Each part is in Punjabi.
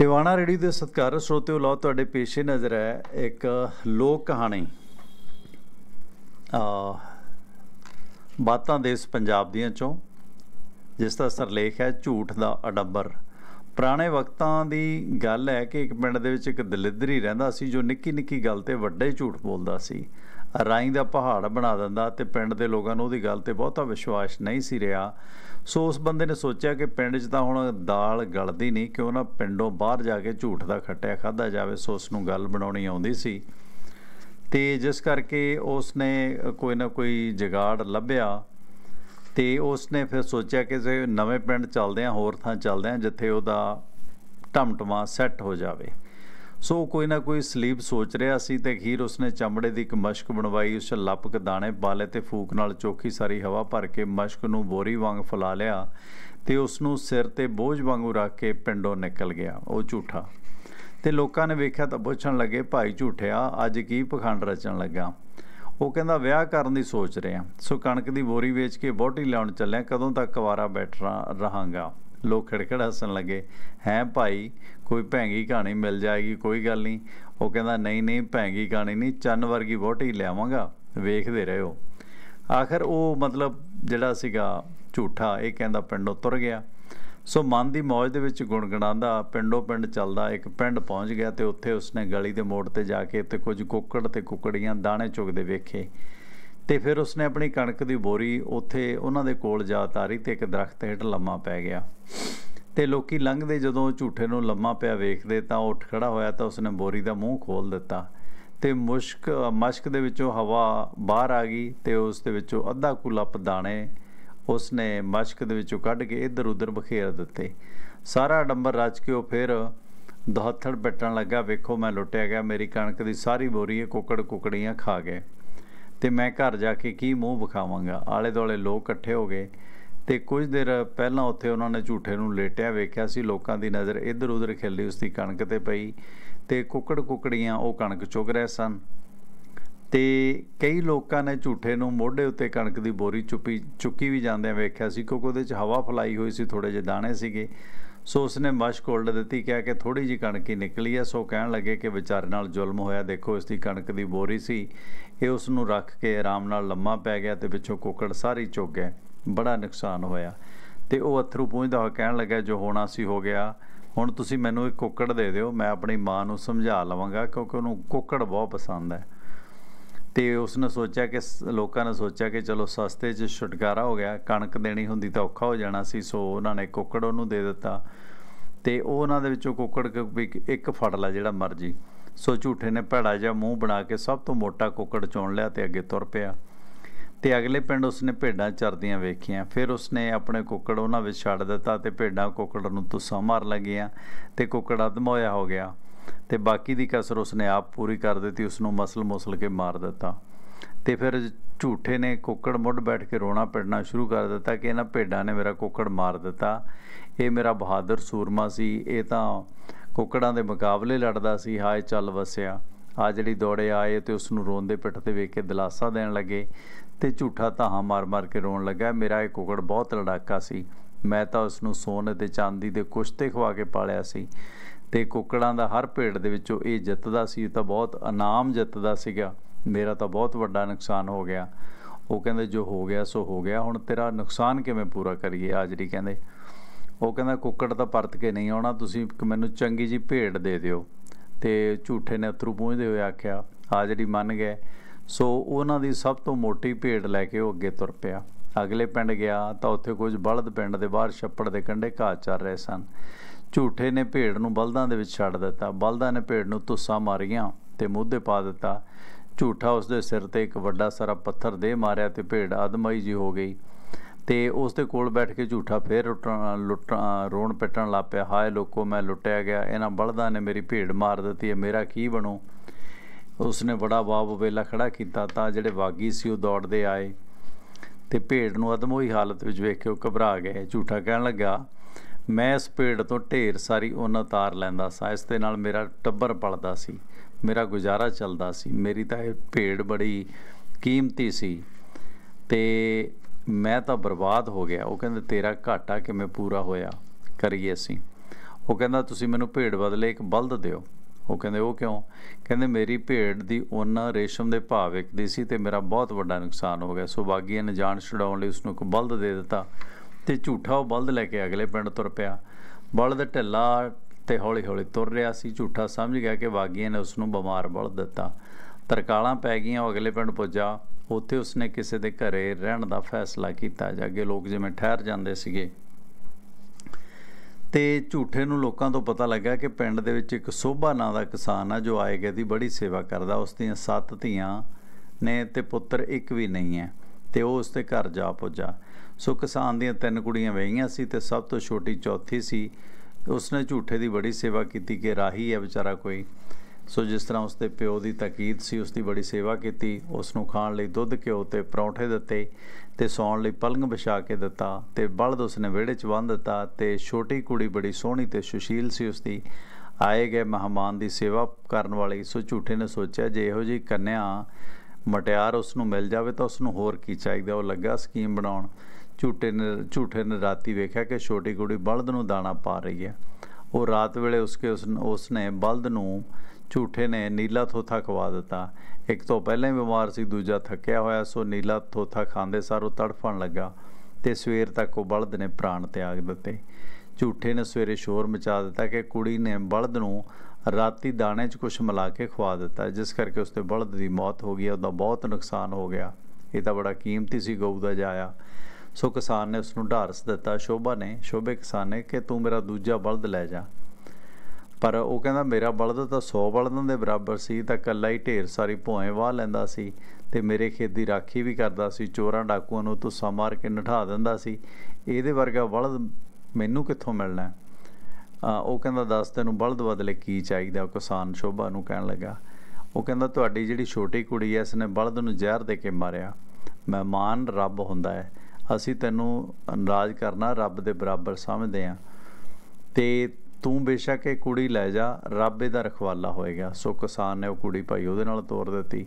ਟਿਵਾਣਾ ਰੇਡੀਓ ਦੇ ਸਤਿਕਾਰ ਸਰੋਤਿਓ, ਲਓ ਤੁਹਾਡੇ ਪੇਸ਼ੇ ਨਜ਼ਰ ਹੈ ਇੱਕ ਲੋਕ ਕਹਾਣੀ। ਆ, ਬਾਤਾਂ ਦੇਸ ਪੰਜਾਬ ਦੀਆਂ ਚੋਂ, ਜਿਸ ਦਾ ਸਰਲੇਖ ਹੈ ਝੂਠ ਦਾ ਅਡੰਬਰ। ਪੁਰਾਣੇ ਵਕਤਾਂ ਦੀ ਗੱਲ ਹੈ ਕਿ ਇੱਕ ਪਿੰਡ ਦੇ ਵਿੱਚ ਇੱਕ ਦਲਿੱਦਰੀ ਰਹਿੰਦਾ ਸੀ ਜੋ ਨਿੱਕੀ ਨਿੱਕੀ ਗੱਲ ਤੇ ਵੱਡੇ ਝੂਠ ਬੋਲਦਾ ਸੀ। ਰਾਈ ਦਾ ਪਹਾੜ ਬਣਾ ਦਿੰਦਾ ਤੇ ਪਿੰਡ ਦੇ ਲੋਕਾਂ ਨੂੰ ਉਹਦੀ ਗੱਲ ਤੇ ਬਹੁਤਾ ਵਿਸ਼ਵਾਸ ਨਹੀਂ ਸੀ ਰਿਹਾ। ਸੋ ਉਸ ਬੰਦੇ ਨੇ ਸੋਚਿਆ ਕਿ ਪਿੰਡ 'ਚ ਤਾਂ ਹੁਣ ਦਾਲ ਗਲਦੀ ਨਹੀਂ, ਕਿਉਂ ਨਾ ਪਿੰਡੋਂ ਬਾਹਰ ਜਾ ਕੇ ਝੂਠ ਦਾ ਖੱਟਿਆ ਖਾਦਾ ਜਾਵੇ, ਸੋ ਉਸ ਨੂੰ ਗੱਲ ਬਣਾਉਣੀ ਆਉਂਦੀ ਸੀ। ਤੇ ਜਿਸ ਕਰਕੇ ਉਸ ਨੇ ਕੋਈ ਨਾ ਕੋਈ ਜਗਾੜ ਲੱਭਿਆ ਤੇ ਉਸ ਨੇ ਫਿਰ ਸੋਚਿਆ ਕਿ ਜੇ ਨਵੇਂ ਪਿੰਡ ਚੱਲਦੇ ਆ, ਹੋਰ ਥਾਂ ਚੱਲਦੇ ਆ, ਜਿੱਥੇ ਉਹਦਾ ਟਮਟਮਾ ਸੈੱਟ ਹੋ ਜਾਵੇ। ਸੋ ਕੋਈ ਨਾ ਕੋਈ ਸਲੀਬ ਸੋਚ ਰਿਹਾ ਸੀ ਤੇ ਅਖੀਰ ਉਸਨੇ ਚਮੜੇ ਦੀ ਇੱਕ ਮਸ਼ਕ ਬਣਵਾਈ, ਉਸ ਲੱਪਕ ਦਾਣੇ ਪਾਲੇ ਤੇ ਫੂਕ ਨਾਲ ਚੋਖੀ ਸਾਰੀ ਹਵਾ ਭਰ ਕੇ ਮਸ਼ਕ ਨੂੰ ਬੋਰੀ ਵਾਂਗ ਫੁਲਾ ਲਿਆ ਤੇ ਉਸ ਨੂੰ ਸਿਰ ਤੇ ਬੋਝ ਵਾਂਗੂ ਰੱਖ ਕੇ ਪਿੰਡੋਂ ਨਿਕਲ ਗਿਆ, ਉਹ ਝੂਠਾ। ਤੇ ਲੋਕਾਂ ਨੇ ਵੇਖਿਆ ਤਾਂ ਪੁੱਛਣ ਲੱਗੇ, ਭਾਈ ਝੂਠਿਆ, ਅੱਜ ਕੀ ਪਖੰਡ ਰਚਣ ਲੱਗਾ? ਉਹ ਕਹਿੰਦਾ, ਵਿਆਹ ਕਰਨ ਦੀ ਸੋਚ ਰਿਹਾ। ਸੋ ਕਣਕ ਦੀ ਬੋਰੀ ਵੇਚ ਕੇ ਬੋਟੀ ਲਿਆਉਣ ਚੱਲਿਆ, ਕਦੋਂ ਤੱਕ ਕੁਵਾਰਾ ਬੈਠਣਾ ਰਹਾਂਗਾ? ਲੋਕ ਖੜਖੜ ਹੱਸਣ ਲੱਗੇ, ਹੈ ਭਾਈ, ਕੋਈ ਭੈਂਗੀ ਕਹਾਣੀ ਮਿਲ ਜਾਏਗੀ, ਕੋਈ ਗੱਲ ਨਹੀਂ। ਉਹ ਕਹਿੰਦਾ, ਨਹੀਂ ਨਹੀਂ, ਭੈਂਗੀ ਕਹਾਣੀ ਨਹੀਂ, ਚੰਨ ਵਰਗੀ ਬੋਟੀ ਲਿਆਵਾਂਗਾ, ਵੇਖਦੇ ਰਹੋ। ਆਖਰ ਉਹ ਮਤਲਬ ਜਿਹੜਾ ਸੀਗਾ ਝੂਠਾ, ਇਹ ਕਹਿੰਦਾ ਪਿੰਡੋਂ ਤੁਰ ਗਿਆ। ਸੋ ਮਨ ਦੀ ਮੌਜ ਦੇ ਵਿੱਚ ਗੁੰਗਣਾਉਂਦਾ ਪਿੰਡੋਂ ਪਿੰਡ ਚੱਲਦਾ, ਇੱਕ ਪਿੰਡ ਪਹੁੰਚ ਗਿਆ ਤੇ ਉੱਥੇ ਉਸਨੇ ਗਲੀ ਦੇ ਮੋੜ ਤੇ ਜਾ ਕੇ ਤੇ ਕੁਝ ਕੁੱਕੜ ਤੇ ਕੁੱਕੜੀਆਂ ਦਾਣੇ ਚੁਗਦੇ ਵੇਖੇ। ਤੇ ਫਿਰ ਉਸਨੇ ਆਪਣੀ ਕਣਕ ਦੀ ਬੋਰੀ ਉੱਥੇ ਉਹਨਾਂ ਦੇ ਕੋਲ ਜਾ ਤਾਰੀ ਤੇ ਇੱਕ ਦਰਖਤ ਹੇਠ ਲੰਮਾ ਪੈ ਗਿਆ। ਤੇ ਲੋਕੀ ਲੰਘਦੇ ਜਦੋਂ ਝੂਠੇ ਨੂੰ ਲੰਮਾ ਪਿਆ ਵੇਖਦੇ ਤਾਂ ਉੱਠ ਖੜਾ ਹੋਇਆ ਤਾਂ ਉਸਨੇ ਬੋਰੀ ਦਾ ਮੂੰਹ ਖੋਲ ਦਿੱਤਾ। ਤੇ ਮੁਸ਼ਕ, ਮਸ਼ਕ ਦੇ ਵਿੱਚੋਂ ਹਵਾ ਬਾਹਰ ਆ ਗਈ ਤੇ ਉਸ ਦੇ ਵਿੱਚੋਂ ਅੱਧਾ ਕੁ ਲੱਪ ਦਾਣੇ ਉਸਨੇ ਮਸ਼ਕ ਦੇ ਵਿੱਚੋਂ ਕੱਢ ਕੇ ਇੱਧਰ ਉੱਧਰ ਬਖੇਰ ਦਿੱਤੇ। ਸਾਰਾ ਡੰਬਰ ਰਚ ਕੇ ਉਹ ਫਿਰ ਦਹੱਥੜ ਪੱਟਣ ਲੱਗਾ। ਵੇਖੋ ਮੈਂ ਲੁੱਟਿਆ ਗਿਆ, ਮੇਰੀ ਕਣਕ ਦੀ ਸਾਰੀ ਬੋਰੀ ਕੁੱਕੜ ਕੁਕੜੀਆਂ ਖਾ ਗਏ। ਤੇ ਮੈਂ ਘਰ ਜਾ ਕੇ ਕੀ ਮੂੰਹ ਵਿਖਾਵਾਂਗਾ? ਆਲੇ ਦੁਆਲੇ ਲੋਕ ਇਕੱਠੇ ਹੋ ਗਏ ਤੇ ਕੁਝ ਦੇਰ ਪਹਿਲਾਂ ਉੱਥੇ ਉਹਨਾਂ ਨੇ ਝੂਠੇ ਨੂੰ ਲੇਟਿਆ ਵੇਖਿਆ ਸੀ। ਲੋਕਾਂ ਦੀ ਨਜ਼ਰ ਇੱਧਰ ਉੱਧਰ ਖਿਲਦੀ ਉਸ ਦੀ ਕਣਕ ਤੇ ਪਈ ਤੇ ਕੁੱਕੜ ਕੁਕੜੀਆਂ ਉਹ ਕਣਕ ਚੁਗ ਰਹੇ ਸਨ। ਤੇ ਕਈ ਲੋਕਾਂ ਨੇ ਝੂਠੇ ਨੂੰ ਮੋਢੇ ਉੱਤੇ ਕਣਕ ਦੀ ਬੋਰੀ ਚੁੱਪੀ ਚੁੱਕੀ ਵੀ ਜਾਂਦਿਆਂ ਵੇਖਿਆ ਸੀ ਕਿਉਂਕਿ ਉਹਦੇ 'ਚ ਹਵਾ ਫਲਾਈ ਹੋਈ ਸੀ ਥੋੜੇ ਜਿਹੇ ਦਾਣੇ ਸੀਗੇ। ਸੋ ਉਸਨੇ ਮਸ਼ਕ ਉਲਟ ਦਿੱਤੀ, ਕਿਹਾ ਕਿ ਥੋੜੀ ਜੀ ਕਣਕ ਹੀ ਨਿਕਲੀ ਹੈ। ਸੋ ਕਹਿਣ ਲੱਗੇ ਕਿ ਵਿਚਾਰੇ ਨਾਲ ਜ਼ੁਲਮ ਹੋਇਆ। ਦੇਖੋ, ਇਸ ਦੀ ਕਣਕ ਦੀ ਬੋਰੀ ਸੀ। ਇਹ ਉਸ ਨੂੰ ਰੱਖ ਕੇ ਆਰਾਮ ਨਾਲ ਲੰਮਾ ਪੈ ਗਿਆ ਤੇ ਪਿੱਛੋਂ ਕੁੱਕੜ ਸਾਰੀ ਚੁੱਕ ਗਏ। ਬੜਾ ਨੁਕਸਾਨ ਹੋਇਆ। ਤੇ ਉਹ ਅਥਰੂ ਪੂੰਝਦਾ ਹੋਇਆ ਕਹਿਣ ਲੱਗਾ, ਜੋ ਹੋਣਾ ਸੀ ਹੋ ਗਿਆ। ਹੁਣ ਤੁਸੀਂ ਮੈਨੂੰ ਇੱਕ ਕੁੱਕੜ ਦੇ ਦਿਓ, ਮੈਂ ਆਪਣੀ ਮਾਂ ਨੂੰ ਸਮਝਾ ਲਵਾਂਗਾ ਕਿਉਂਕਿ ਉਹਨੂੰ ਕੁੱਕੜ ਬਹੁਤ ਪਸੰਦ ਹੈ। ਤੇ ਉਸਨੇ ਸੋਚਿਆ ਕਿ ਲੋਕਾਂ ਨੇ ਸੋਚਿਆ ਕਿ ਚਲੋ ਸਸਤੇ 'ਚ ਛੁਟਕਾਰਾ ਹੋ ਗਿਆ, ਕਣਕ ਦੇਣੀ ਹੁੰਦੀ ਤਾਂ ਔਖਾ ਹੋ ਜਾਣਾ ਸੀ, ਸੋ ਉਹਨਾਂ ਨੇ ਕੁੱਕੜ ਉਹਨੂੰ ਦੇ ਦਿੱਤਾ। ਤੇ ਉਹ ਉਹਨਾਂ ਦੇ ਵਿੱਚੋਂ ਕੁੱਕੜ ਇੱਕ ਫੜ ਲਾ ਜਿਹੜਾ ਮਰਜ਼ੀ। ਸੋ ਝੂਠੇ ਨੇ ਭੜਾ ਜਿਹਾ ਮੂੰਹ ਬਣਾ ਕੇ ਸਭ ਤੋਂ ਮੋਟਾ ਕੁੱਕੜ ਚੁਣ ਲਿਆ ਤੇ ਅੱਗੇ ਤੁਰ ਪਿਆ। ਤੇ ਅਗਲੇ ਪਿੰਡ ਉਸਨੇ ਭੇਡਾਂ ਚਰਦੀਆਂ ਵੇਖੀਆਂ। ਫਿਰ ਉਸਨੇ ਆਪਣੇ ਕੁੱਕੜ ਉਹਨਾਂ ਵਿੱਚ ਛੱਡ ਦਿੱਤਾ ਤੇ ਭੇਡਾਂ ਕੁੱਕੜ ਨੂੰ ਤੁਸਾਂ ਮਾਰ ਲੱਗੀਆਂ ਤੇ ਕੁੱਕੜ ਅਦਮੋਇਆ ਹੋ ਗਿਆ। ਤੇ ਬਾਕੀ ਦੀ ਕਸਰ ਉਸਨੇ ਆਪ ਪੂਰੀ ਕਰ ਦਿੱਤੀ ਉਸ ਨੂੰ ਮਸਲ ਮੁਸਲ ਕੇ ਮਾਰ ਦਿੱਤਾ। ਤੇ ਫਿਰ ਝੂਠੇ ਨੇ ਕੁੱਕੜ ਮੁੱਢ ਬੈਠ ਕੇ ਰੋਣਾ ਪਿੜਨਾ ਸ਼ੁਰੂ ਕਰ ਦਿੱਤਾ ਕਿ ਇਹਨਾਂ ਭੇਡਾਂ ਨੇ ਮੇਰਾ ਕੁੱਕੜ ਮਾਰ ਦਿੱਤਾ। ਇਹ ਮੇਰਾ ਬਹਾਦਰ ਸੂਰਮਾ ਸੀ, ਇਹ ਤਾਂ ਕੁੱਕੜਾਂ ਦੇ ਮੁਕਾਬਲੇ ਲੜਦਾ ਸੀ, ਹਾਏ ਚੱਲ ਵਸਿਆ। ਆ ਜਿਹੜੀ ਦੌੜੇ ਆਏ ਤੇ ਉਸ ਨੂੰ ਰੋਂਦੇ ਪਿੱਠ ਤੇ ਵੇਖ ਕੇ ਦਿਲਾਸਾ ਦੇਣ ਲੱਗੇ ਤੇ ਝੂਠਾ ਧਾਹਾਂ ਮਾਰ-ਮਾਰ ਕੇ ਰੋਣ ਲੱਗਾ, ਮੇਰਾ ਇਹ ਕੁੱਕੜ ਬਹੁਤ ਲੜਾਕਾ ਸੀ। ਮੈਂ ਤਾਂ ਉਸ ਨੂੰ ਸੋਨੇ ਤੇ ਚਾਂਦੀ ਦੇ ਕੁਸ਼ਤੇ ਖਵਾ ਕੇ ਪਾਲਿਆ ਸੀ। ਤੇ ਕੁੱਕੜਾਂ ਦਾ ਹਰ ਭੇਡ ਦੇ ਵਿੱਚੋਂ ਇਹ ਜਿੱਤਦਾ ਸੀ ਤਾਂ ਬਹੁਤ ਇਨਾਮ ਜਿੱਤਦਾ ਸੀਗਾ। ਮੇਰਾ ਤਾਂ ਬਹੁਤ ਵੱਡਾ ਨੁਕਸਾਨ ਹੋ ਗਿਆ। ਉਹ ਕਹਿੰਦੇ, ਜੋ ਹੋ ਗਿਆ, ਸੋ ਹੋ ਗਿਆ। ਹੁਣ ਤੇਰਾ ਨੁਕਸਾਨ ਕਿਵੇਂ ਪੂਰਾ ਕਰੀਏ? ਆਜ਼ਰੀ ਕਹਿੰਦੇ। ਉਹ ਕਹਿੰਦਾ, ਕੁੱਕੜ ਤਾਂ ਪਰਤ ਕੇ ਨਹੀਂ ਆਉਣਾ, ਤੁਸੀਂ ਮੈਨੂੰ ਚੰਗੀ ਜੀ ਭੇਡ ਦੇ ਦਿਓ। ਤੇ ਝੂਠੇ ਨੇ ਅਥਰੂ ਪੂੰਝਦੇ ਹੋਏ ਆਖਿਆ, ਹਾਜ਼ਰੀ ਮੰਨ ਗਏ। ਸੋ ਉਹਨਾਂ ਦੀ ਸਭ ਤੋਂ ਮੋਟੀ ਭੇਡ ਲੈ ਕੇ ਉਹ ਅੱਗੇ ਤੁਰ ਪਿਆ। ਅਗਲੇ ਪਿੰਡ ਗਿਆ ਤਾਂ ਉੱਥੇ ਕੁਝ ਬਲਦ ਪਿੰਡ ਦੇ ਬਾਹਰ ਛੱਪੜ ਦੇ ਕੰਢੇ ਘਾਹ ਚੱਲ ਰਹੇ ਸਨ। ਝੂਠੇ ਨੇ ਭੇਡ ਨੂੰ ਬਲਦਾਂ ਦੇ ਵਿੱਚ ਛੱਡ ਦਿੱਤਾ। ਬਲਦਾਂ ਨੇ ਭੇਡ ਨੂੰ ਤੁੱਸਾਂ ਮਾਰੀਆਂ ਤੇ ਮੂਧੇ ਪਾ ਦਿੱਤਾ। ਝੂਠਾ ਉਸ ਦੇ ਸਿਰ ਤੇ ਇੱਕ ਵੱਡਾ ਸਾਰਾ ਪੱਥਰ ਦੇ ਮਾਰਿਆ ਤੇ ਭੇਡ ਆਦਮਾਈ ਜੀ ਹੋ ਗਈ ਤੇ ਉਸ ਦੇ ਕੋਲ ਬੈਠ ਕੇ ਝੂਠਾ ਫੇਰ ਲੁੱਟ, ਰੋਣ ਪਿੱਟਣ ਲੱਗ ਪਿਆ। ਹਾਏ ਲੋਕੋ, ਮੈਂ ਲੁੱਟਿਆ ਗਿਆ। ਇਹਨਾਂ ਬਲਦਾਂ ਨੇ ਮੇਰੀ ਭੇਡ ਮਾਰ ਦਿੱਤੀ ਹੈ। ਮੇਰਾ ਕੀ ਬਣੂ? ਉਸਨੇ ਬੜਾ ਬਾਬ ਵੇਲਾ ਖੜਾ ਕੀਤਾ ਤਾਂ ਜਿਹੜੇ ਬਾਗੀ ਸੀ ਉਹ ਦੌੜਦੇ ਆਏ ਤੇ ਭੇਡ ਨੂੰ ਅਦਮੋਈ ਹਾਲਤ ਵਿੱਚ ਵੇਖ ਕੇ ਉਹ ਘਬਰਾ ਗਏ। ਝੂਠਾ ਕਹਿਣ ਲੱਗਾ ਮੈਂ ਇਸ ਭੇਡ ਤੋਂ ਢੇਰ ਸਾਰੀ ਉਹਨਾਂ ਉਤਾਰ ਲੈਂਦਾ ਸਾਂ। ਇਸ ਦੇ ਨਾਲ ਮੇਰਾ ਟੱਬਰ ਪਲਦਾ ਸੀ। ਮੇਰਾ ਗੁਜ਼ਾਰਾ ਚੱਲਦਾ ਸੀ। ਮੇਰੀ ਤਾਂ ਇਹ ਭੇਡ ਬੜੀ ਕੀਮਤੀ ਸੀ। ਤੇ ਮੈਂ ਤਾਂ ਬਰਬਾਦ ਹੋ ਗਿਆ। ਉਹ ਕਹਿੰਦੇ, ਤੇਰਾ ਘਾਟਾ ਕਿਵੇਂ ਪੂਰਾ ਹੋਇਆ? ਕਰੀਏ ਅਸੀਂ। ਉਹ ਕਹਿੰਦਾ, ਤੁਸੀਂ ਮੈਨੂੰ ਭੇਡ ਬਦਲੇ ਇੱਕ ਬਲਦ ਦਿਓ। ਉਹ ਕਹਿੰਦੇ, ਉਹ ਕਿਉਂ? ਕਹਿੰਦੇ, ਮੇਰੀ ਭੇਡ ਦੀ ਉਹਨਾਂ ਰੇਸ਼ਮ ਦੇ ਭਾਅ ਵਿਕਦੀ ਸੀ ਤੇ ਮੇਰਾ ਬਹੁਤ ਵੱਡਾ ਨੁਕਸਾਨ ਹੋ ਗਿਆ। ਸੋ ਬਾਗੀਆਂ ਨੇ ਜਾਨ ਛੁਡਾਉਣ ਲਈ ਉਸ ਨੂੰ ਇੱਕ ਬਲਦ ਦੇ ਦਿੱਤਾ। ਤੇ ਝੂਠਾ ਉਹ ਬਲਦ ਲੈ ਕੇ ਅਗਲੇ ਪਿੰਡ ਤੁਰ ਪਿਆ। ਬਲਦ ਢਿੱਲਾ ਤੇ ਹੌਲੀ-ਹੌਲੀ ਤੁਰ ਰਿਹਾ ਸੀ। ਝੂਠਾ ਸਮਝ ਗਿਆ ਕਿ ਬਾਗੀਆਂ ਨੇ ਉਸ ਨੂੰ ਬਿਮਾਰ ਬਲਦ ਦਿੱਤਾ। ਤਰਕਾਲਾਂ ਪੈ ਗਈਆਂ, ਉਹ ਅਗਲੇ ਪਿੰਡ ਪੁੱਜਾ। ਉੱਥੇ ਉਸਨੇ ਕਿਸੇ ਦੇ ਘਰੇ ਰਹਿਣ ਦਾ ਫੈਸਲਾ ਕੀਤਾ। ਜਾਂ ਅੱਗੇ ਲੋਕ ਜਿਵੇਂ ਠਹਿਰ ਜਾਂਦੇ ਸੀਗੇ। ਤੇ ਝੂਠੇ ਨੂੰ ਲੋਕਾਂ ਤੋਂ ਪਤਾ ਲੱਗਾ ਕਿ ਪਿੰਡ ਦੇ ਵਿੱਚ ਇੱਕ ਸੋਭਾ ਨਾਂ ਦਾ ਕਿਸਾਨ ਆ, ਜੋ ਆਏ ਗਏ ਦੀ ਬੜੀ ਸੇਵਾ ਕਰਦਾ। ਉਸ ਦੀਆਂ ਸੱਤ ਧੀਆਂ ਨੇ ਤੇ ਪੁੱਤਰ ਇੱਕ ਵੀ ਨਹੀਂ ਹੈ। ਤੇ ਉਹ ਉਸ ਦੇ ਘਰ ਜਾ ਪੁੱਜਾ। ਸੋ ਕਿਸਾਨ ਦੀਆਂ ਤਿੰਨ ਕੁੜੀਆਂ ਵਹੀਆਂ ਸੀ ਤੇ ਸਭ ਤੋਂ ਛੋਟੀ ਚੌਥੀ ਸੀ। ਉਸਨੇ ਝੂਠੇ ਦੀ ਬੜੀ ਸੇਵਾ ਕੀਤੀ ਕਿ ਰਾਹੀ ਹੈ ਵਿਚਾਰਾ ਕੋਈ। ਸੋ ਜਿਸ ਤਰ੍ਹਾਂ ਉਸਦੇ ਪਿਓ ਦੀ ਤਾਕੀਦ ਸੀ ਉਸ ਦੀ ਬੜੀ ਸੇਵਾ ਕੀਤੀ ਉਸ ਨੂੰ ਖਾਣ ਲਈ ਦੁੱਧ, ਘਿਓ ਤੇ ਪਰੌਂਠੇ ਦਿੱਤੇ ਤੇ ਸੌਣ ਲਈ ਪਲੰਗ ਵਿਛਾ ਕੇ ਦਿੱਤਾ ਤੇ ਬਲਦ ਉਸਨੇ ਵਿਹੜੇ 'ਚ ਬੰਨ ਦਿੱਤਾ ਤੇ ਛੋਟੀ ਕੁੜੀ ਬੜੀ ਸੋਹਣੀ ਤੇ ਸੁਸ਼ੀਲ ਸੀ ਉਸਦੀ। ਆਏ ਗਏ ਮਹਿਮਾਨ ਦੀ ਸੇਵਾ ਕਰਨ ਵਾਲੀ, ਸੋ ਝੂਠੇ ਨੇ ਸੋਚਿਆ, ਜੇ ਇਹੋ ਜਿਹੀ ਕੰਨਿਆ ਮਟਿਆਰ ਉਸ ਨੂੰ ਮਿਲ ਜਾਵੇ ਤਾਂ ਉਸ ਨੂੰ ਹੋਰ ਕੀ ਚਾਹੀਦਾ? ਉਹ ਲੱਗਾ ਸਕੀਮ ਬਣਾਉਣ। ਝੂਠੇ ਨੇ ਝੂਠੇ ਨੇ ਰਾਤੀ ਵੇਖਿਆ ਕਿ ਛੋਟੀ ਕੁੜੀ ਬਲਦ ਨੂੰ ਦਾਣਾ ਪਾ ਰਹੀ ਹੈ। ਉਹ ਰਾਤ ਵੇਲੇ ਉਸਕੇ ਉਸ ਨੇ ਬਲਦ ਨੂੰ ਝੂਠੇ ਨੇ ਨੀਲਾ ਥੋਥਾ ਖਵਾ ਦਿੱਤਾ। ਇੱਕ ਤੋਂ ਪਹਿਲਾਂ ਹੀ ਬਿਮਾਰ ਸੀ, ਦੂਜਾ ਥੱਕਿਆ ਹੋਇਆ ਸੋ। ਨੀਲਾ ਥੋਥਾ ਖਾਂਦੇ ਸਾਰ ਉਹ ਤੜਫਣ ਲੱਗਾ ਤੇ ਸਵੇਰ ਤੱਕ ਉਹ ਬਲਦ ਨੇ ਪ੍ਰਾਣ ਤਿਆਗ ਦਿੱਤੇ। ਝੂਠੇ ਨੇ ਸਵੇਰੇ ਸ਼ੋਰ ਮਚਾ ਦਿੱਤਾ ਕਿ ਕੁੜੀ ਨੇ ਬਲਦ ਨੂੰ ਰਾਤੀ ਦਾਣੇ 'ਚ ਕੁਝ ਮਿਲਾ ਕੇ ਖਵਾ ਦਿੱਤਾ, ਜਿਸ ਕਰਕੇ ਉਸਦੇ ਬਲਦ ਦੀ ਮੌਤ ਹੋ ਗਈ, ਉਹਦਾ ਬਹੁਤ ਨੁਕਸਾਨ ਹੋ ਗਿਆ। ਇਹ ਤਾਂ ਬੜਾ ਕੀਮਤੀ ਸੀ ਗਊ ਦਾ ਜਾਇਆ। ਸੋ ਕਿਸਾਨ ਨੇ ਉਸ ਨੂੰ ਢਾਰਸ ਦਿੱਤਾ, ਸ਼ੋਭਾ ਨੇ, ਸ਼ੋਭੇ ਕਿਸਾਨ ਨੇ ਕਿ ਤੂੰ ਮੇਰਾ ਦੂਜਾ ਬਲਦ ਲੈ ਜਾ। ਪਰ ਉਹ ਕਹਿੰਦਾ, ਮੇਰਾ ਬਲਦ ਤਾਂ 100 ਬਲਦਾਂ ਦੇ ਬਰਾਬਰ ਸੀ, ਤਾਂ ਕੱਲਾ ਹੀ ਢੇਰ ਸਾਰੀ ਭੋਏ ਵਾਹ ਲੈਂਦਾ ਸੀ ਤੇ ਮੇਰੇ ਖੇਤ ਦੀ ਰਾਖੀ ਵੀ ਕਰਦਾ ਸੀ, ਚੋਰਾਂ ਡਾਕੂਆਂ ਨੂੰ ਤੁੱਸਾ ਮਾਰ ਕੇ ਨਠਾ ਦਿੰਦਾ ਸੀ। ਇਹਦੇ ਵਰਗਾ ਬਲਦ ਮੈਨੂੰ ਕਿੱਥੋਂ ਮਿਲਣਾ? ਉਹ ਕਹਿੰਦਾ, ਦੱਸ ਤੈਨੂੰ ਬਲਦ ਬਦਲੇ ਕੀ ਚਾਹੀਦਾ? ਉਹ ਕਿਸਾਨ ਸ਼ੋਭਾ ਨੂੰ ਕਹਿਣ ਲੱਗਾ। ਉਹ ਕਹਿੰਦਾ, ਤੁਹਾਡੀ ਜਿਹੜੀ ਛੋਟੀ ਕੁੜੀ ਐ, ਇਸਨੇ ਬਲਦ ਨੂੰ ਜ਼ਹਿਰ ਦੇ ਕੇ ਮਾਰਿਆ। ਮਹਿਮਾਨ ਰੱਬ ਹੁੰਦਾ ਹੈ ਅਸੀਂ ਤੈਨੂੰ ਨਾਰਾਜ਼ ਕਰਨਾ, ਰੱਬ ਦੇ ਬਰਾਬਰ ਸਮਝਦੇ ਆ। ਤੇ ਤੂੰ ਬੇਸ਼ੱਕ ਇਹ ਕੁੜੀ ਲੈ ਜਾ, ਰੱਬ ਇਹਦਾ ਰਖਵਾਲਾ ਹੋਏਗਾ। ਸੋ ਕਿਸਾਨ ਨੇ ਉਹ ਕੁੜੀ ਭਾਈ ਉਹਦੇ ਨਾਲ ਤੋਰ ਦਿੱਤੀ।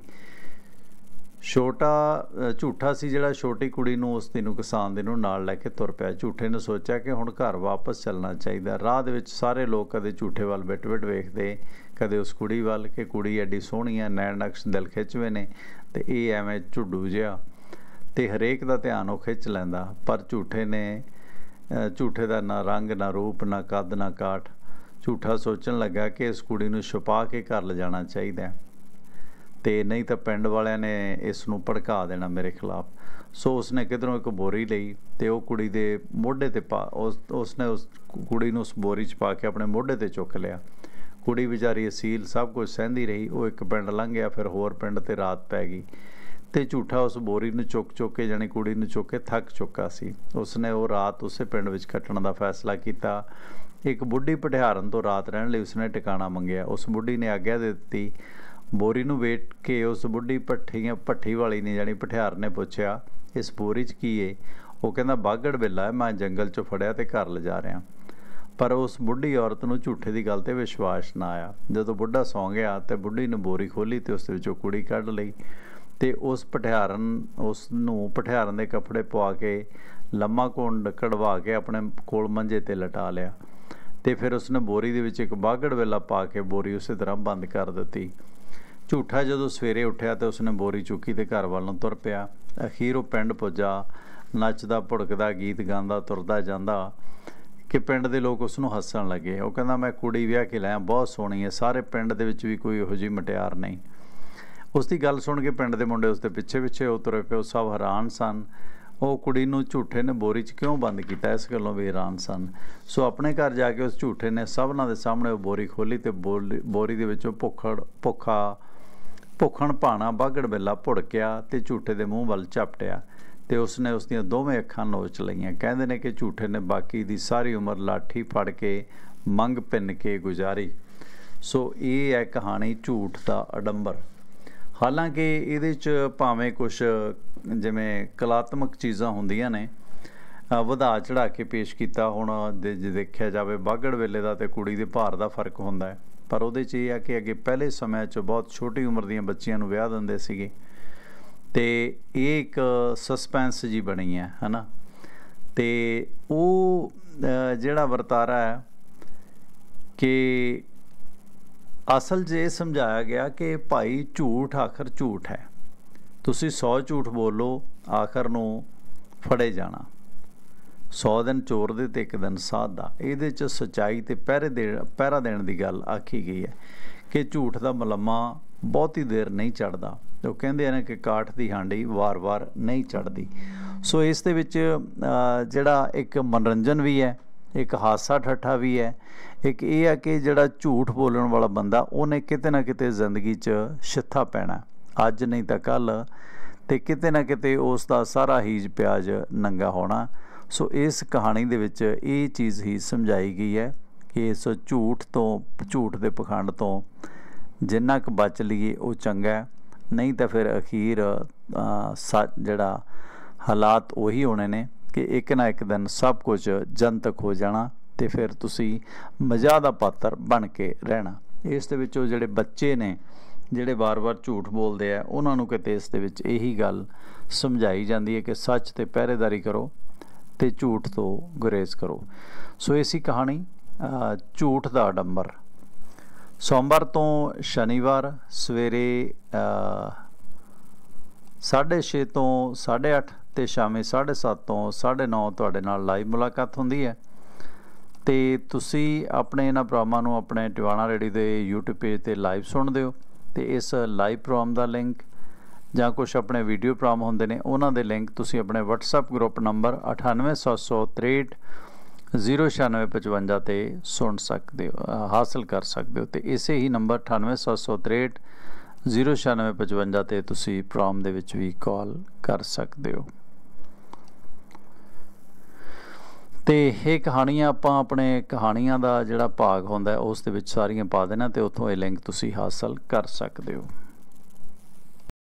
ਛੋਟਾ ਝੂਠਾ ਸੀ ਜਿਹੜਾ ਛੋਟੀ ਕੁੜੀ ਨੂੰ ਉਸ ਦੀ ਕਿਸਾਨ ਦੇ ਨੂੰ ਨਾਲ ਲੈ ਕੇ ਤੁਰ ਪਿਆ। ਝੂਠੇ ਨੇ ਸੋਚਿਆ ਕਿ ਹੁਣ ਘਰ ਵਾਪਸ ਚੱਲਣਾ ਚਾਹੀਦਾ। ਰਾਹ ਦੇ ਵਿੱਚ ਸਾਰੇ ਲੋਕ ਕਦੇ ਝੂਠੇ ਵੱਲ ਬਿਟ-ਬਿਟ ਵੇਖਦੇ, ਕਦੇ ਉਸ ਕੁੜੀ ਵੱਲ ਕਿ ਕੁੜੀ ਐਡੀ ਸੋਹਣੀ ਹੈ ਨੈਣ ਨਕਸ਼ ਦਿਲ ਖਿੱਚਵੇਂ ਨੇ ਤੇ ਇਹ ਐਵੇਂ ਝੁੱਡੂ ਜਿਹਾ। ਤੇ ਹਰੇਕ ਦਾ ਧਿਆਨ ਉਹ ਖਿੱਚ ਲੈਂਦਾ, ਪਰ ਝੂਠੇ ਨੇ ਝੂਠੇ ਦਾ ਨਾ ਰੰਗ, ਨਾ ਰੂਪ, ਨਾ ਕੱਦ, ਨਾ ਕਾਠ। ਝੂਠਾ ਸੋਚਣ ਲੱਗਾ ਕਿ ਇਸ ਕੁੜੀ ਨੂੰ ਛੁਪਾ ਕੇ ਘਰ ਲਿਜਾਣਾ ਚਾਹੀਦਾ। ਤੇ ਨਹੀਂ ਤਾਂ ਪਿੰਡ ਵਾਲਿਆਂ ਨੇ ਇਸ ਨੂੰ ਭੜਕਾ ਦੇਣਾ ਮੇਰੇ ਖਿਲਾਫ। ਸੋ ਉਸਨੇ ਕਿਧਰੋਂ ਇੱਕ ਬੋਰੀ ਲਈ ਤੇ ਉਹ ਕੁੜੀ ਦੇ ਮੋਢੇ ਤੇ ਪਾ, ਉਸ, ਉਸਨੇ ਉਸ ਕੁੜੀ ਨੂੰ ਉਸ ਬੋਰੀ 'ਚ ਪਾ ਕੇ ਆਪਣੇ ਮੋਢੇ ਤੇ ਚੁੱਕ ਲਿਆ। ਕੁੜੀ ਵਿਚਾਰੀ ਅਸੀਲ ਸਭ ਕੁਝ ਸਹਿੰਦੀ ਰਹੀ, ਉਹ ਇੱਕ ਪਿੰਡ ਲੰਘ ਗਿਆ, ਫਿਰ ਹੋਰ ਪਿੰਡ ਤੇ ਰਾਤ ਪੈ ਗਈ। ਤੇ ਝੂਠਾ ਉਸ ਬੋਰੀ ਨੂੰ ਚੁੱਕ ਚੁੱਕ ਕੇ ਜਾਨੀ ਕੁੜੀ ਨੂੰ ਚੁੱਕ ਕੇ ਥੱਕ ਚੁੱਕਾ ਸੀ। ਉਸਨੇ ਉਹ ਰਾਤ ਉਸੇ ਪਿੰਡ ਵਿੱਚ ਕੱਟਣ ਦਾ ਫੈਸਲਾ ਕੀਤਾ। ਇੱਕ ਬੁੱਢੀ ਪਟਿਆਰਨ ਤੋਂ ਰਾਤ ਰਹਿਣ ਲਈ ਉਸਨੇ ਟਿਕਾਣਾ ਮੰਗਿਆ। ਉਸ ਬੁੱਢੀ ਨੇ ਆਗਿਆ ਦੇ ਦਿੱਤੀ ਬੋਰੀ ਨੂੰ ਵੇਟ ਕੇ ਉਸ ਬੁੱਢੀ ਪੱਠੀਆਂ ਪੱਠੀ ਵਾਲੀ ਨੇ ਜਾਨੀ ਪਠਿਆਰ ਨੇ ਪੁੱਛਿਆ, ਇਸ ਬੋਰੀ 'ਚ ਕੀ ਏ? ਉਹ ਕਹਿੰਦਾ, ਬਾਗੜ ਬਿੱਲਾ ਮੈਂ ਜੰਗਲ 'ਚੋਂ ਫੜਿਆ ਤੇ ਘਰ ਲਿਜਾ ਰਿਹਾ। ਪਰ ਉਸ ਬੁੱਢੀ ਔਰਤ ਨੂੰ ਝੂਠੇ ਦੀ ਗੱਲ ਤੇ ਵਿਸ਼ਵਾਸ ਨਾ ਆਇਆ। ਜਦੋਂ ਬੁੱਢਾ ਸੌਂ ਗਿਆ ਤੇ ਬੁੱਢੀ ਨੇ ਬੋਰੀ ਖੋਲੀ ਤੇ ਉਸ ਵਿੱਚੋਂ ਕੁੜੀ ਕੱਢ ਲਈ ਤੇ ਉਸ ਪਠਿਆਰਨ, ਉਸ ਨੂੰ ਪਠਿਆਰਨ ਦੇ ਕੱਪੜੇ ਪਵਾ ਕੇ ਲੰਮਾ ਕੁੰਡ ਕਢਵਾ ਕੇ ਆਪਣੇ ਕੋਲ ਮੰਜੇ ਤੇ ਲਟਾ ਲਿਆ ਤੇ ਫਿਰ ਉਸਨੇ ਬੋਰੀ ਦੇ ਵਿੱਚ ਇੱਕ ਬਾਗੜ ਵੇਲਾ ਪਾ ਕੇ ਬੋਰੀ ਉਸੇ ਤਰ੍ਹਾਂ ਬੰਦ ਕਰ ਦਿੱਤੀ। ਝੂਠਾ ਜਦੋਂ ਸਵੇਰੇ ਉੱਠਿਆ ਤਾਂ ਉਸਨੇ ਬੋਰੀ ਚੁੱਕੀ ਤੇ ਘਰ ਵੱਲ ਨੂੰ ਤੁਰ ਪਿਆ। ਅਖੀਰ ਉਹ ਪਿੰਡ ਪੁੱਜਾ, ਨੱਚਦਾ, ਭੁੜਕਦਾ, ਗੀਤ ਗਾਉਂਦਾ, ਤੁਰਦਾ ਜਾਂਦਾ ਕਿ ਪਿੰਡ ਦੇ ਲੋਕ ਉਸ ਨੂੰ ਹੱਸਣ ਲੱਗੇ। ਉਹ ਕਹਿੰਦਾ, ਮੈਂ ਕੁੜੀ ਵਿਆਹ ਕੇ ਲਿਆ ਬਹੁਤ ਸੋਹਣੀ ਹੈ, ਸਾਰੇ ਪਿੰਡ ਦੇ ਵਿੱਚ ਵੀ ਕੋਈ ਇਹੋ ਜਿਹੀ ਮਟਿਆਰ ਨਹੀਂ। ਉਸ ਦੀ ਗੱਲ ਸੁਣ ਕੇ ਪਿੰਡ ਦੇ ਮੁੰਡੇ ਉਸ ਦੇ ਪਿੱਛੇ ਪਿੱਛੇ ਉਤਰੇ ਪਏ, ਉਹ ਸਭ ਹੈਰਾਨ ਸਨ। ਉਹ ਕੁੜੀ ਨੂੰ ਝੂਠੇ ਨੇ ਬੋਰੀ 'ਚ ਕਿਉਂ ਬੰਦ ਕੀਤਾ? ਇਸ ਗੱਲੋਂ ਵੀ ਹੈਰਾਨ ਸਨ। ਸੋ ਆਪਣੇ ਘਰ ਜਾ ਕੇ ਉਸ ਝੂਠੇ ਨੇ ਸਭਨਾਂ ਦੇ ਸਾਹਮਣੇ ਉਹ ਬੋਰੀ ਖੋਲੀ ਤੇ ਬੋਰੀ ਦੇ ਵਿੱਚੋਂ ਭੁੱਖੜ ਭੁੱਖਾ ਭੁੱਖਣ ਭਾਣਾ ਬਾਗੜ ਬਿੱਲਾ ਭੁੜਕਿਆ ਤੇ ਝੂਠੇ ਦੇ ਮੂੰਹ ਵੱਲ ਝਪਟਿਆ ਤੇ ਉਸਨੇ ਉਸ ਦੀਆਂ ਦੋਵੇਂ ਅੱਖਾਂ ਨੋਚ ਲਈਆਂ। ਕਹਿੰਦੇ ਨੇ ਕਿ ਝੂਠੇ ਨੇ ਬਾਕੀ ਦੀ ਸਾਰੀ ਉਮਰ ਲਾਠੀ ਫੜ ਕੇ ਮੰਗ ਪਿੰਨ ਕੇ ਗੁਜ਼ਾਰੀ। ਸੋ ਇਹ ਹੈ ਕਹਾਣੀ ਝੂਠ ਦਾ ਅਡੰਬਰ। ਹਾਲਾਂਕਿ ਇਹਦੇ ਚ ਭਾਵੇਂ ਕੁਝ ਜਿਵੇਂ ਕਲਾਤਮਕ ਚੀਜ਼ਾਂ ਹੁੰਦੀਆਂ ਨੇ ਵਧਾ ਚੜਾ ਕੇ ਪੇਸ਼ ਕੀਤਾ, ਹੁਣ ਜੇ ਦੇਖਿਆ ਜਾਵੇ ਬਾਗੜ ਵੇਲੇ ਦਾ ਤੇ ਕੁੜੀ ਦੇ ਭਾਰ ਦਾ ਫ਼ਰਕ ਹੁੰਦਾ ਹੈ। ਪਰ ਉਹਦੇ 'ਚ ਇਹ ਆ ਕਿ ਅੱਗੇ ਪਹਿਲੇ ਸਮੇਂ 'ਚ ਬਹੁਤ ਛੋਟੀ ਉਮਰ ਦੀਆਂ ਬੱਚੀਆਂ ਨੂੰ ਵਿਆਹ ਦਿੰਦੇ ਸੀਗੇ। ਤੇ ਇਹ ਇੱਕ ਸਸਪੈਂਸ ਜੀ ਬਣੀ ਹੈ, ਹਨਾ? ਤੇ ਉਹ ਜਿਹੜਾ ਵਰਤਾਰਾ ਹੈ ਕਿ ਅਸਲ 'ਚ ਇਹ ਸਮਝਾਇਆ ਗਿਆ ਕਿ ਭਾਈ ਝੂਠ ਆਖਰ ਝੂਠ ਹੈ। ਤੁਸੀਂ 100 ਝੂਠ ਬੋਲੋ, ਆਖਰ ਨੂੰ ਫੜੇ ਜਾਣਾ। 100 ਦਿਨ ਚੋਰ ਦੇ ਤੇ ਇੱਕ ਦਿਨ ਸਾਧ ਦਾ। ਇਹਦੇ 'ਚ ਸਚਾਈ ਤੇ ਪਹਿਰੇ ਦੇ ਪਹਿਰਾ ਦੇਣ ਦੀ ਗੱਲ ਆਖੀ ਗਈ ਹੈ ਕਿ ਝੂਠ ਦਾ ਮਲਮਾ ਬਹੁਤੀ ਦੇਰ ਨਹੀਂ ਚੜਦਾ ਉਹ ਕਹਿੰਦੇ ਨੇ ਕਿ ਕਾਠ ਦੀ ਹਾਂਡੀ ਵਾਰ-ਵਾਰ ਨਹੀਂ ਚੜਦੀ ਸੋ ਇਸ ਦੇ ਵਿੱਚ ਜਿਹੜਾ ਇੱਕ ਮਨੋਰੰਜਨ ਵੀ ਹੈ, ਇੱਕ ਹਾਸਾ ਠੱਠਾ ਵੀ ਹੈ, ਇੱਕ ਇਹ ਹੈ ਕਿ ਜਿਹੜਾ ਝੂਠ ਬੋਲਣ ਵਾਲਾ ਬੰਦਾ, ਉਹਨੇ ਕਿਤੇ ਨਾ ਕਿਤੇ ਜ਼ਿੰਦਗੀ 'ਚ ਛਿੱਥਾ ਪੈਣਾ। ਅੱਜ ਨਹੀਂ ਤਾਂ ਕੱਲ ਤੇ ਕਿਤੇ ਨਾ ਕਿਤੇ ਉਸ ਦਾ ਸਾਰਾ ਹੀਜ ਪਿਆਜ ਨੰਗਾ ਹੋਣਾ। ਸੋ ਇਸ ਕਹਾਣੀ ਦੇ ਵਿੱਚ ਇਹ ਚੀਜ਼ ਹੀ ਸਮਝਾਈ ਗਈ ਹੈ ਕਿ ਇਸ ਝੂਠ ਤੋਂ, ਝੂਠ ਦੇ ਪਖੰਡ ਤੋਂ ਜਿੰਨਾ ਕੁ ਬਚ ਲਈਏ ਉਹ ਚੰਗਾ ਨਹੀਂ ਤਾਂ ਫਿਰ ਅਖੀਰ ਜਿਹੜਾ ਹਾਲਾਤ ਉਹੀ ਹੋਣੇ ਨੇ ਕਿ ਇੱਕ ਨਾ ਇੱਕ ਦਿਨ ਸਭ ਕੁਝ ਜਨਤਕ ਹੋ ਜਾਣਾ ਤੇ ਫਿਰ ਤੁਸੀਂ ਮਜ਼ਾ ਦਾ ਪਾਤਰ ਬਣ ਕੇ ਰਹਿਣਾ। ਇਸ ਦੇ ਵਿੱਚੋਂ ਜਿਹੜੇ ਬੱਚੇ ਨੇ, ਜਿਹੜੇ ਵਾਰ-ਵਾਰ ਝੂਠ ਬੋਲਦੇ ਆ, ਉਹਨਾਂ ਨੂੰ ਕਿਤੇ ਇਸ ਦੇ ਵਿੱਚ ਇਹੀ ਗੱਲ ਸਮਝਾਈ ਜਾਂਦੀ ਹੈ ਕਿ ਸੱਚ ਤੇ ਪਹਿਰੇਦਾਰੀ ਕਰੋ। ਤੇ ਝੂਠ ਤੋਂ ਗੁਰੇਜ਼ ਕਰੋ। ਸੋ ਇਹ ਸੀ ਕਹਾਣੀ ਝੂਠ ਦਾ ਡੰਬਰ ਸੋਮਵਾਰ ਤੋਂ ਸ਼ਨੀਵਾਰ ਸਵੇਰੇ 6:30 ਤੋਂ 8:30 ਤੇ ਸ਼ਾਮੇ 7:30 ਤੋਂ 9:30 ਤੁਹਾਡੇ ਨਾਲ ਲਾਈਵ ਮੁਲਾਕਾਤ ਹੁੰਦੀ ਹੈ। ਤੇ ਤੁਸੀਂ ਆਪਣੇ ਇਹਨਾਂ ਪ੍ਰੋਗਰਾਮਾਂ ਨੂੰ ਆਪਣੇ ਟਿਵਾਣਾ ਰੇਡੀ ਦੇ YouTube ਪੇਜ ਤੇ ਲਾਈਵ ਸੁਣਦੇ ਹੋ ਤੇ ਇਸ ਲਾਈਵ ਪ੍ਰੋਗਰਾਮ ਦਾ ਲਿੰਕ ਜਾਂ ਕੁਝ ਆਪਣੇ ਵੀਡੀਓ ਪ੍ਰੋਗਰਾਮ ਹੁੰਦੇ ਨੇ, ਉਹਨਾਂ ਦੇ ਲਿੰਕ ਤੁਸੀਂ ਆਪਣੇ WhatsApp ਗਰੁੱਪ ਨੰਬਰ 98763 09655 ਤੇ ਸੁਣ ਸਕਦੇ ਹੋ ਹਾਸਲ ਕਰ ਸਕਦੇ ਹੋ। ਤੇ ਇਸੇ ਹੀ ਨੰਬਰ 98763 09655 ਤੇ ਤੁਸੀਂ ਪ੍ਰੋਗਰਾਮ ਦੇ ਵਿੱਚ ਵੀ ਕਾਲ ਕਰ ਸਕਦੇ ਹੋ। ਤੇ ਇਹ ਕਹਾਣੀਆਂ ਆਪਾਂ ਆਪਣੇ ਕਹਾਣੀਆਂ ਦਾ ਜਿਹੜਾ ਭਾਗ ਹੁੰਦਾ ਉਸ ਦੇ ਵਿੱਚ ਸਾਰੀਆਂ ਪਾ ਦੇਣਾ ਤੇ ਉੱਥੋਂ ਇਹ ਲਿੰਕ ਤੁਸੀਂ ਹਾਸਲ ਕਰ ਸਕਦੇ ਹੋ।